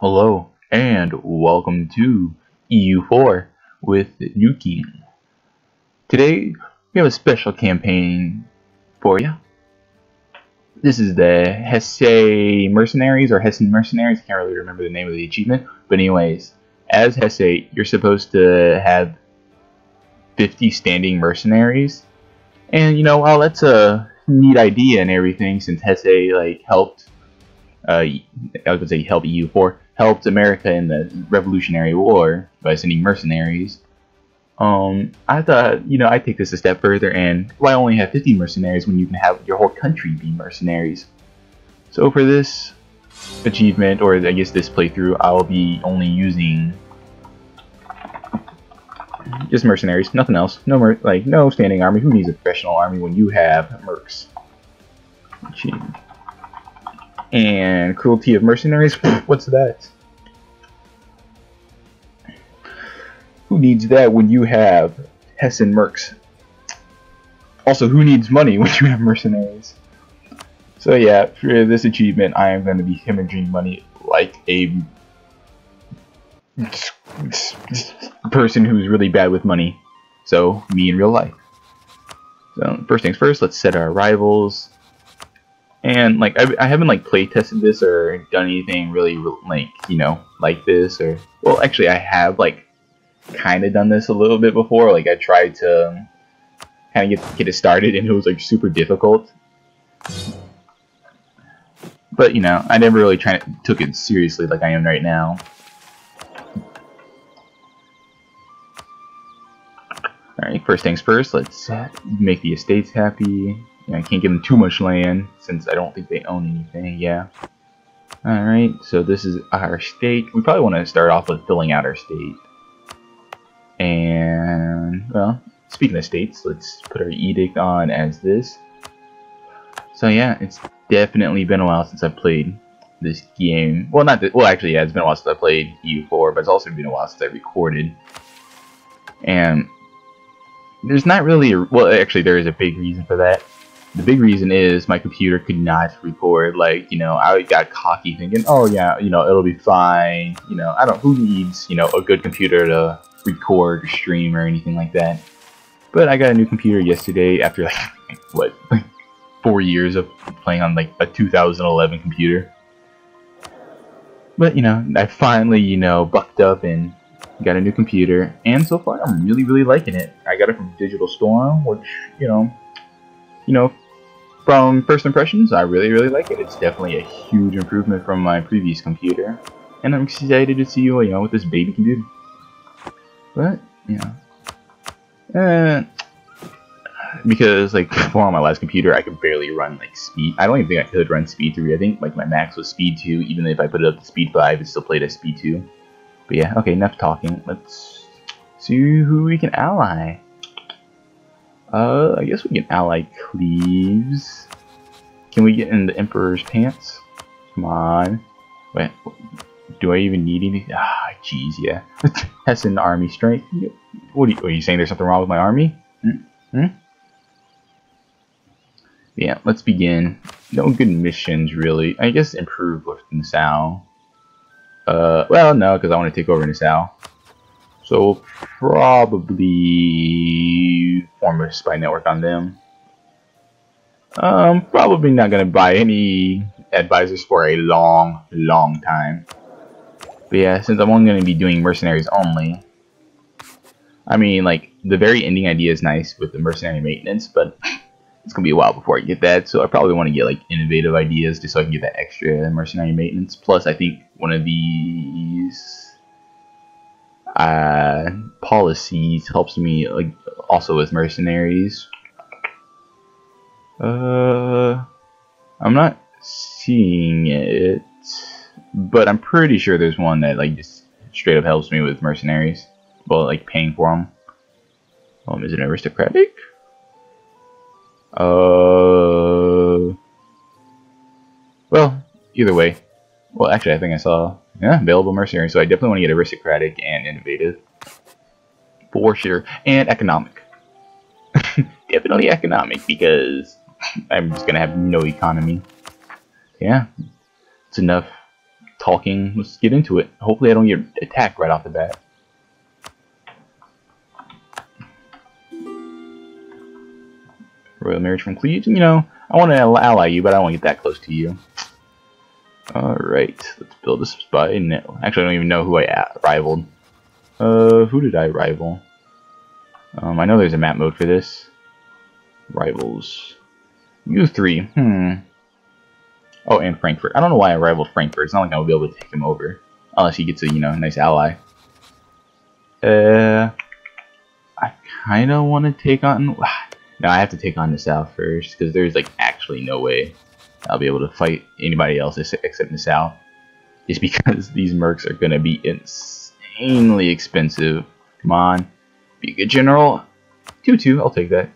Hello, and welcome to EU4 with Noowking. Today, we have a special campaign for you. This is the Hesse Mercenaries, or Hessian Mercenaries, I can't really remember the name of the achievement, but anyways, as Hesse, you're supposed to have 50 standing mercenaries, and you know, while that's a neat idea and everything, since Hesse, like, helped uh, I was gonna say help EU4, helped America in the Revolutionary War by sending mercenaries. Um, I thought, you know, I'd take this a step further and why only have 50 mercenaries when you can have your whole country be mercenaries? So for this achievement, or I guess this playthrough, I'll be only using just mercenaries, nothing else. No like no standing army. Who needs a professional army when you have mercs? And cruelty of mercenaries? What's that? Needs that when you have Hessian mercs? Also, who needs money when you have mercenaries? So yeah, for this achievement, I am going to be hemorrhaging money like a person who's really bad with money. So, me in real life. So, first things first, let's set our rivals and like I, I haven't like play tested this or done anything really like you know like this or well actually I have like kind of done this a little bit before like I tried to um, kind of get get it started and it was like super difficult but you know I never really tried took it seriously like I am right now Alright, first things first, let's uh, make the estates happy. I can't give them too much land since I don't think they own anything. Yeah. Alright, so this is our state. We probably want to start off with filling out our state. And, well, speaking of states, let's put our edict on as this. So yeah, it's definitely been a while since I've played this game. Well, not well, actually, yeah, it's been a while since I played EU4, but it's also been a while since I recorded. And there's not really a, well, actually, there is a big reason for that the big reason is my computer could not record. Like, you know, I got cocky thinking, oh yeah, you know, it'll be fine. You know, I don't, who needs, you know, a good computer to record or stream or anything like that. But I got a new computer yesterday after like, what, like four years of playing on like a 2011 computer. But, you know, I finally, you know, bucked up and got a new computer. And so far, I'm really, really liking it. I got it from Digital Storm, which, you know, you know, from first impressions, I really, really like it. It's definitely a huge improvement from my previous computer. And I'm excited to see you, you know, what this baby can do. But, Yeah. know. Uh, because, like, before on my last computer, I could barely run, like, speed. I don't even think I could run speed 3. I think, like, my max was speed 2. Even if I put it up to speed 5, it still played at speed 2. But yeah, okay, enough talking. Let's see who we can ally. Uh, I guess we can ally Cleves. Can we get in the Emperor's pants? Come on. Wait, do I even need any? Ah, jeez, yeah. That's an army strength. What are you, are you saying? There's something wrong with my army? Hmm? hmm? Yeah, let's begin. No good missions, really. I guess improve with Nassau. Uh, well, no, because I want to take over Nassau. So we'll probably form a spy network on them. Um, probably not gonna buy any advisors for a long, long time. But yeah, since I'm only gonna be doing mercenaries only, I mean, like the very ending idea is nice with the mercenary maintenance, but it's gonna be a while before I get that. So I probably want to get like innovative ideas just so I can get that extra mercenary maintenance. Plus, I think one of these uh, policies helps me like also with mercenaries. Uh, I'm not seeing it, but I'm pretty sure there's one that like just straight up helps me with mercenaries. Well, like paying for them. Um, is it aristocratic? Uh, well, either way. Well, actually, I think I saw yeah, available mercenary. So I definitely want to get aristocratic and innovative. For sure. And economic. definitely economic because I'm just going to have no economy. Yeah. It's enough talking, let's get into it. Hopefully I don't get attacked right off the bat. Royal Marriage from Cleves, you know, I want to ally you, but I to get that close to you. Alright, let's build a spy No, Actually, I don't even know who I rivaled. Uh, who did I rival? Um, I know there's a map mode for this. Rivals. You three. Hmm. Oh, and Frankfurt. I don't know why I rivaled Frankfurt. It's not like I would be able to take him over. Unless he gets a, you know, nice ally. Uh, I kind of want to take on... No, I have to take on South first, because there's, like, actually no way I'll be able to fight anybody else except South. Just because these mercs are going to be insanely expensive. Come on. Be a good general. 2-2, I'll take that.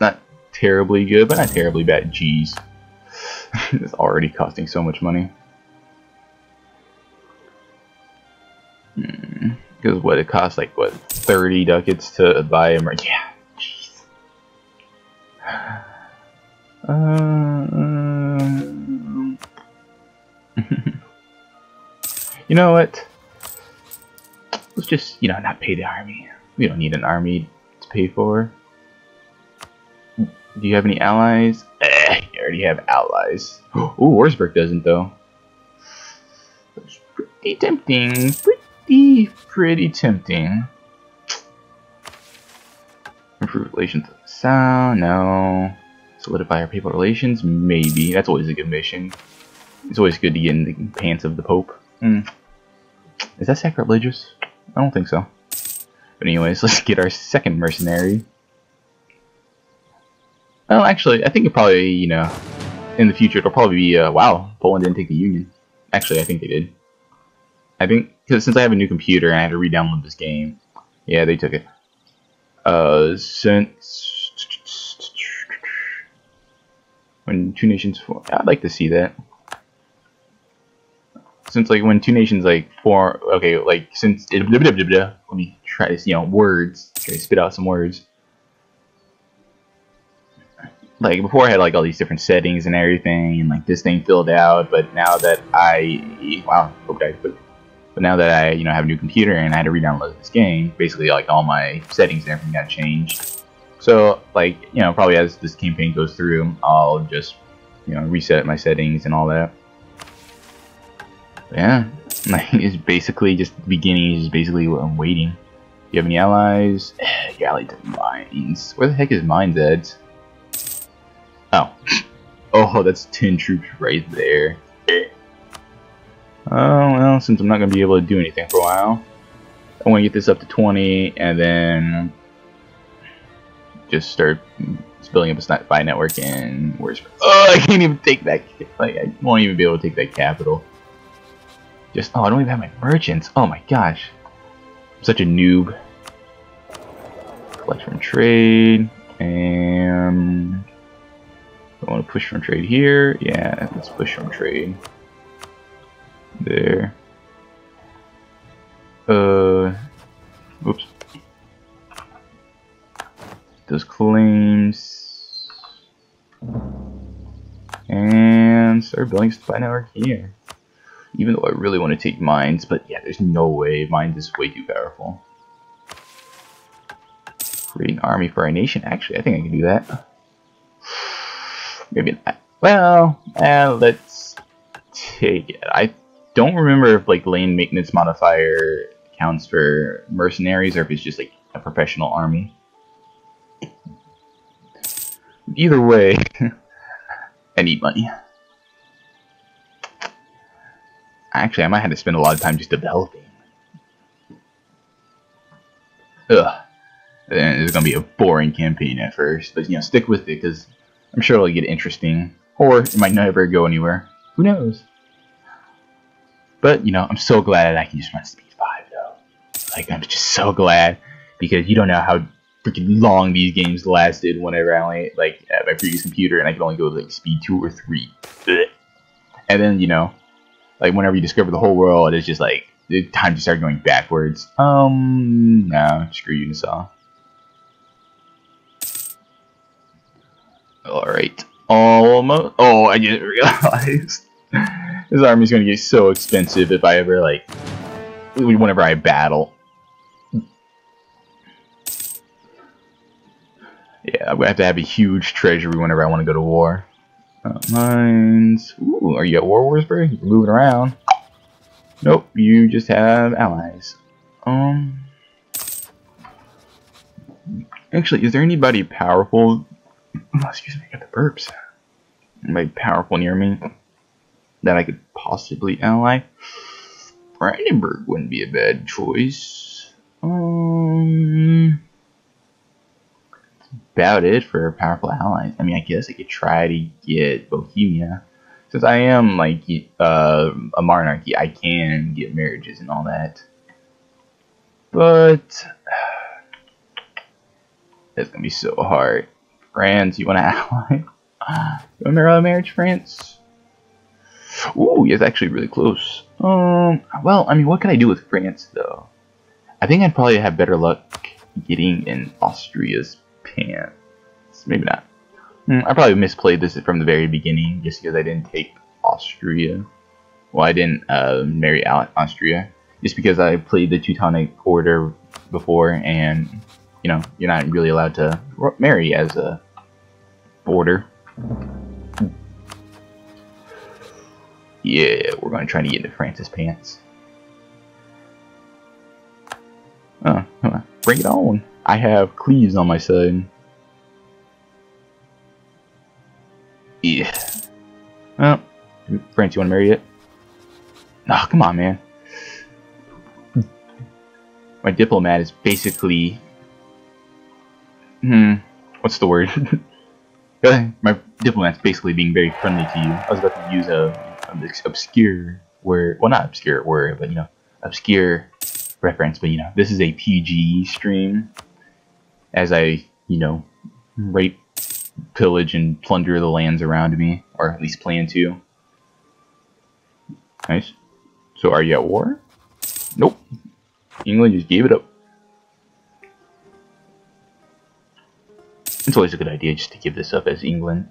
Not terribly good, but not terribly bad. Jeez. it's already costing so much money. Because hmm. what, it costs like, what, 30 ducats to buy a merc? Yeah, jeez. Um, you know what? Let's just, you know, not pay the army. We don't need an army to pay for. Do you have any allies? Eh, you already have allies. Ooh, Wurzburg doesn't though. Pretty tempting. Pretty, pretty tempting. Improve relations with the sound, No. Solidify our papal relations? Maybe. That's always a good mission. It's always good to get in the pants of the Pope. Mm. Is that sacrilegious? I don't think so. But anyways, let's get our second mercenary. Well, actually, I think it probably, you know, in the future it'll probably be, uh, wow, Poland didn't take the Union. Actually, I think they did. I think, because since I have a new computer and I had to re-download this game, yeah, they took it. Uh, since... When two nations I'd like to see that. Since, like, when two nations, like, form, okay, like, since, let me try this, you know, words, try to spit out some words like before I had like all these different settings and everything and like this thing filled out but now that I wow I but but now that I you know have a new computer and I had to re-download this game basically like all my settings and everything got changed so like you know probably as this campaign goes through I'll just you know reset my settings and all that yeah like it's basically just the beginning is basically what I'm waiting do you have any allies? yeah, allied to Mainz. Where the heck is Mainz at? Oh. Oh, that's 10 troops right there. Oh, well, since I'm not going to be able to do anything for a while, I want to get this up to 20, and then just start building up a spy network and where's oh I can't even take that like I won't even be able to take that capital just oh I don't even have my merchants oh my gosh I'm such a noob collect from trade and I want to push from trade here. Yeah, let's push from trade. There. Uh, oops. Those claims. And start building spy network here. Even though I really want to take Mainz, but yeah, there's no way. Mainz is way too powerful. Creating army for our nation. Actually, I think I can do that. Maybe not. Well, uh, let's take it. I don't remember if like land maintenance modifier counts for mercenaries or if it's just like a professional army. Either way, I need money. Actually, I might have to spend a lot of time just developing. Ugh. And it's gonna be a boring campaign at first, but you know, stick with it because I'm sure it'll get interesting. Or it might never go anywhere. Who knows? But, you know, I'm so glad that I can just run Speed 5, though. Like, I'm just so glad. Because you don't know how freaking long these games lasted whenever I only, like, at my previous computer, and I could only go, to, like, Speed 2 or 3. And then, you know, like, whenever you discover the whole world, it's just, like, the time to start going backwards. Um, no, screw you, Nassau. Alright. Almost. Oh, I didn't realize. this army's gonna get so expensive if I ever like whenever I battle. Yeah, gonna have to have a huge treasury whenever I want to go to war. Uh, Mainz. Ooh, are you at War Wurzburg? You're moving around. Nope, you just have allies. Um. Actually, is there anybody powerful? Excuse me, I got the burps. Anybody powerful near me that I could possibly ally? Brandenburg wouldn't be a bad choice. Um about it for powerful allies. I mean, I guess I could try to get Bohemia. Since I am, like, uh, a monarchy, I can get marriages and all that. But, that's gonna be so hard. France, you want to ally? you want to marriage, France? Ooh, it's actually really close. Um, well, I mean, what can I do with France, though? I think I'd probably have better luck getting in Austria's pants. Maybe not. Mm, I probably misplayed this from the very beginning just because I didn't take Austria. Well, I didn't uh, marry Austria just because I played the Teutonic Order before, and you know you're not really allowed to marry as a border. Yeah, we're going to try to get into France's pants. Oh, come on. bring it on. I have Cleves on my side. Yeah. Well, France, you want to marry it? Nah, oh, come on, man. My diplomat is basically... Hmm, what's the word? My diplomat's basically being very friendly to you. I was about to use a, a obscure word, well not obscure word, but you know, obscure reference, but you know, this is a PG stream, as I, you know, rape, pillage, and plunder the lands around me, or at least plan to. Nice. So are you at war? Nope. England just gave it up. It's always a good idea just to give this up as England.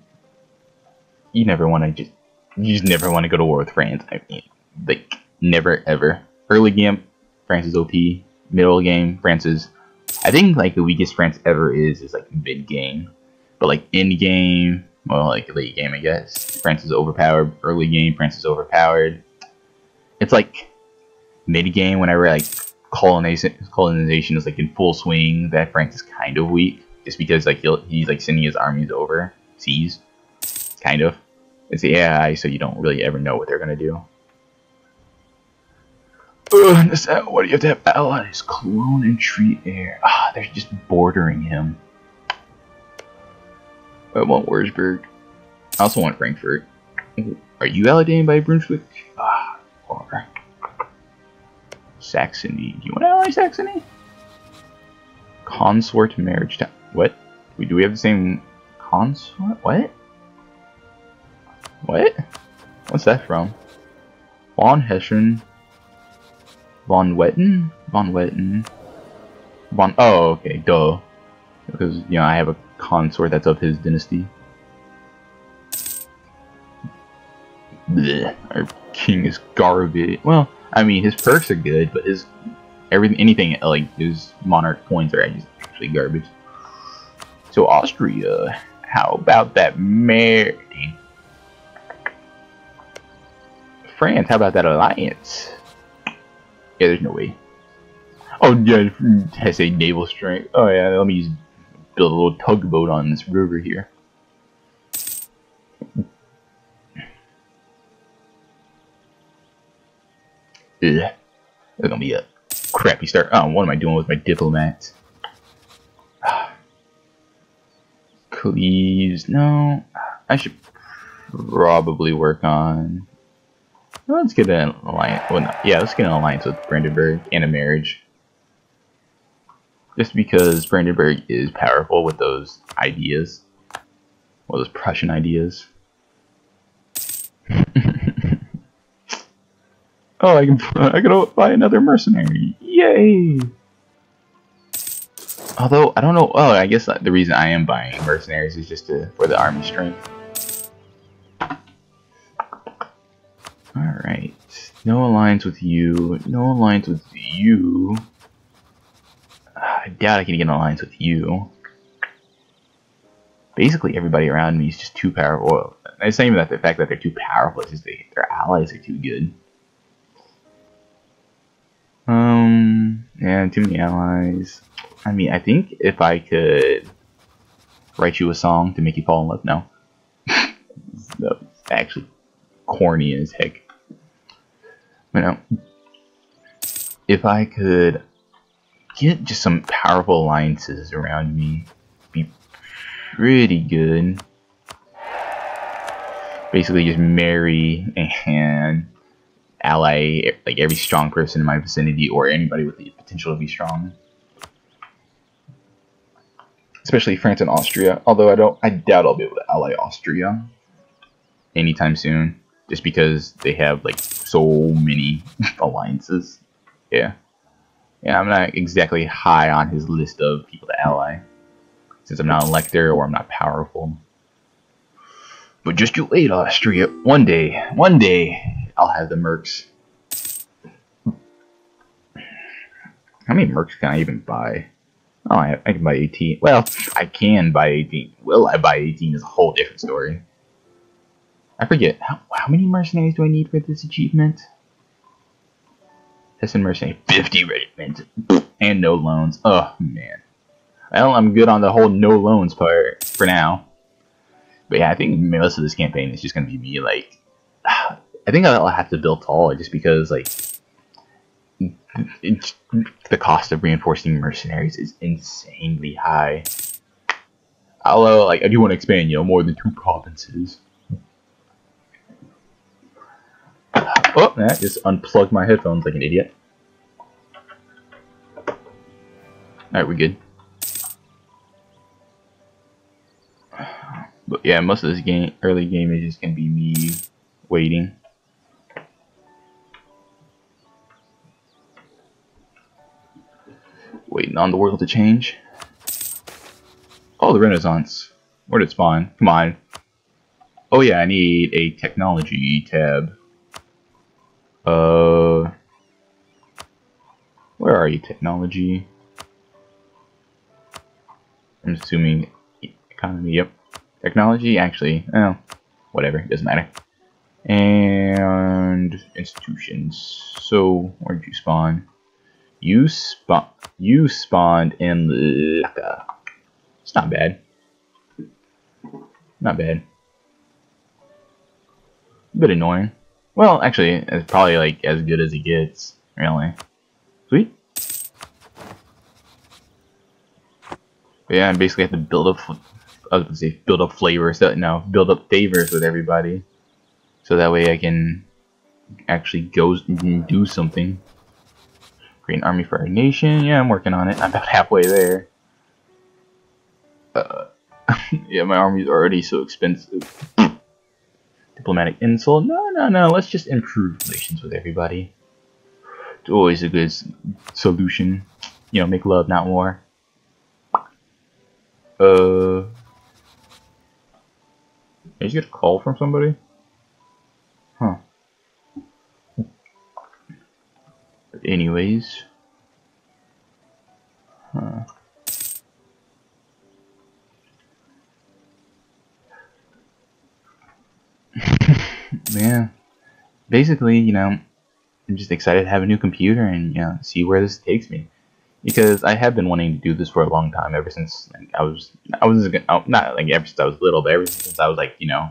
You never want to just, you just never want to go to war with France. I mean, like, never ever. Early game, France is OP. Middle game, France is I think like the weakest France ever is is like mid game, but like end game, well like late game I guess. France is overpowered. Early game, France is overpowered. It's like mid game whenever like colonization colonization is like in full swing. That France is kind of weak just because like he'll, he's like sending his armies over seas, kind of. It's the AI, so you don't really ever know what they're gonna do. Ugh, what do you have to have allies? Cologne and Trier. Ah, they're just bordering him. I want Wurzburg. I also want Frankfurt. Are you allied by Brunswick? Ah, or Saxony. Do you want to ally Saxony? Consort marriage time. What? We do we have the same consort? What? What? What's that from? Von Hessen Von Wettin? Von Wettin. Von. Oh, okay, duh. Because, you know, I have a consort that's of his dynasty. Blech. Our king is garbage. Well, I mean, his perks are good, but his everything, anything like his monarch points are actually garbage. So Austria, how about that marrying? France, how about that alliance? Yeah, there's no way. Oh, yeah, has a naval strength. Oh, yeah, let me just build a little tugboat on this river here. Ugh. That's gonna be a crappy start. Oh, what am I doing with my diplomat? Please, no. I should probably work on let's get an alliance. Well, no, yeah, let's get an alliance with Brandenburg and a marriage. Just because Brandenburg is powerful with those ideas. Well, those Prussian ideas. oh, I can I can buy another mercenary. Yay! Although I don't know. Oh, I guess the reason I am buying mercenaries is just to, for the army strength. Alright. No alliance with you. No alliance with you. Ah, I doubt I can get an alliance with you. Basically, everybody around me is just too powerful. It's not even that the fact that they're too powerful, it's just they, their allies are too good. Um, yeah, too many allies. I mean, I think if I could write you a song to make you fall in love, no. That's actually corny as heck. You know, if I could get just some powerful alliances around me, be pretty good. Basically, just marry and ally like every strong person in my vicinity or anybody with the potential to be strong. Especially France and Austria. Although I don't, I doubt I'll be able to ally Austria anytime soon, just because they have like so many alliances. Yeah. Yeah, I'm not exactly high on his list of people to ally, since I'm not an elector or I'm not powerful. But just you wait, Austria. One day, one day, I'll have the mercs. How many mercs can I even buy? Oh, I, I can buy 18. Well, I can buy 18. Will I buy 18 is a whole different story. I forget. How, how many mercenaries do I need for this achievement? Hessian mercenary. 50 regiments. And no loans. Oh, man. Well, I'm good on the whole no loans part for now. But yeah, I think most of this campaign is just going to be me, like... I think I'll have to build taller just because, like... the cost of reinforcing mercenaries is insanely high. Although, like, I do want to expand, you know, more than two provinces. Oh, that just unplugged my headphones like an idiot. Alright, we're good. But yeah, most of this game, early game is just gonna be me waiting. Waiting on the world to change. Oh, the Renaissance. Where did it spawn? Come on. Oh yeah, I need a technology tab. Uh, where are you, technology? I'm assuming economy. Yep, technology. Actually, oh, whatever. It doesn't matter. And institutions. So where'd you spawn? You spawn. You spawned in Lucca. It's not bad. Not bad. A bit annoying. Well, actually, it's probably like as good as it gets, really. Sweet. But yeah, I basically have to build up, I was gonna say build up flavors, so, no, build up favors with everybody, so that way I can actually go do something. Create an army for our nation. Yeah, I'm working on it. I'm about halfway there. Uh, yeah, my army's already so expensive. Diplomatic insult. No, no, no. Let's just improve relations with everybody. It's always a good solution. You know, make love, not war. Uh. Did you get a call from somebody? Anyways. Huh. yeah. Basically, you know, I'm just excited to have a new computer and you know see where this takes me, because I have been wanting to do this for a long time. Ever since like, I was, I was oh, not like ever since I was little, but ever since I was like you know,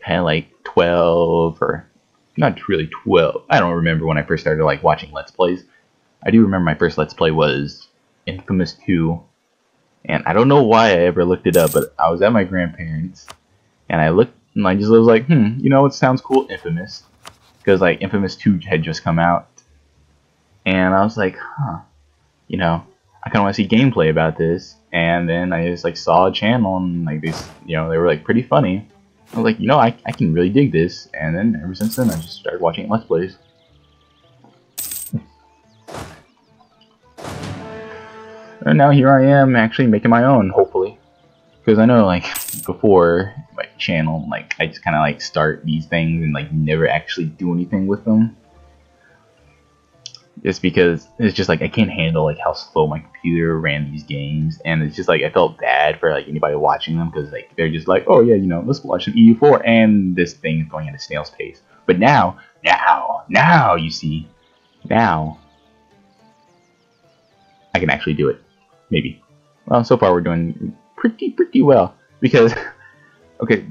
kind of like 12 or not really 12. I don't remember when I first started like watching Let's Plays. I do remember my first Let's Play was Infamous 2, and I don't know why I ever looked it up, but I was at my grandparents, and I looked and I just was like, hmm, you know what sounds cool? Infamous. Because like Infamous 2 had just come out. And I was like, huh, you know, I kind of want to see gameplay about this. And then I just like saw a channel and like this, you know, they were like pretty funny. I was like, you know, I, I can really dig this. And then ever since then, I just started watching Let's Plays. And now here I am actually making my own, hopefully. Because I know, like, before, my channel. Like I just kind of like start these things and like never actually do anything with them. Just because it's just like I can't handle like how slow my computer ran these games, and it's just like I felt bad for like anybody watching them because like they're just like, oh yeah, you know, let's watch some EU4, and this thing is going at a snail's pace. But now, now, now you see, now I can actually do it. Maybe. Well, so far we're doing pretty, pretty well. Because, okay,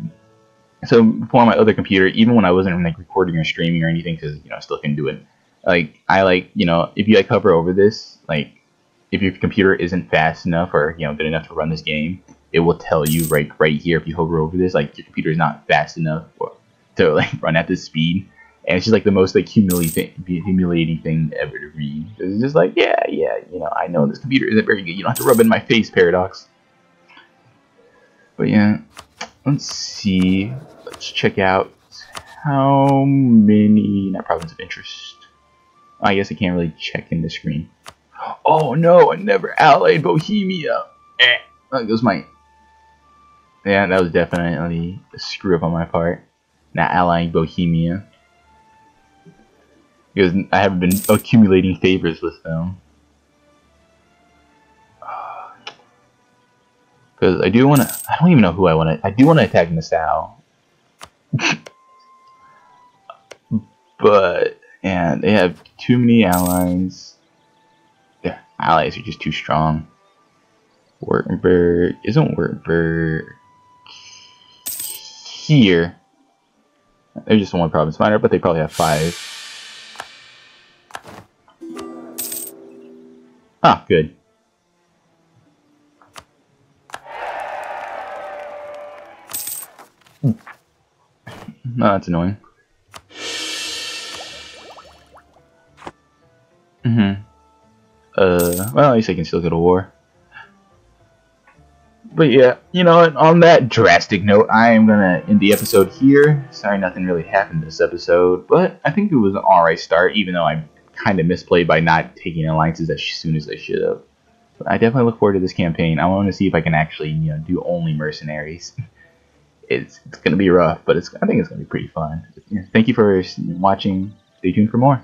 so before my other computer, even when I wasn't like recording or streaming or anything, because, you know, I still can do it. Like, I like, you know, if you like hover over this, like, if your computer isn't fast enough or, you know, good enough to run this game, it will tell you right right here if you hover over this, like, your computer is not fast enough to, like, run at this speed and it's just like the most like humiliating humiliating thing ever to read. It's just like, yeah, yeah, you know, I know this computer isn't very good. You don't have to rub it in my face, Paradox. But yeah, let's see. Let's check out how many not problems of interest. I guess I can't really check in the screen. Oh no, I never allied Bohemia. Eh, that goes my. Yeah, that was definitely a screw up on my part. Not allying Bohemia because I have been accumulating favors with them. Because I do want to. I don't even know who I want to. I do want to attack Nassau. but and they have too many allies. Their allies are just too strong. Württemberg isn't Württemberg here. They're just one province minor, but they probably have five. Ah, good. No, that's annoying. Mm-hmm. Uh, well, at least I can still go to war. But yeah, you know, on that drastic note, I am gonna end the episode here. Sorry nothing really happened this episode, but I think it was an alright start, even though I kind of misplayed by not taking alliances as soon as I should have. But I definitely look forward to this campaign. I want to see if I can actually, you know, do only mercenaries. it's it's gonna be rough, but it's I think it's gonna be pretty fun. Thank you for watching. Stay tuned for more.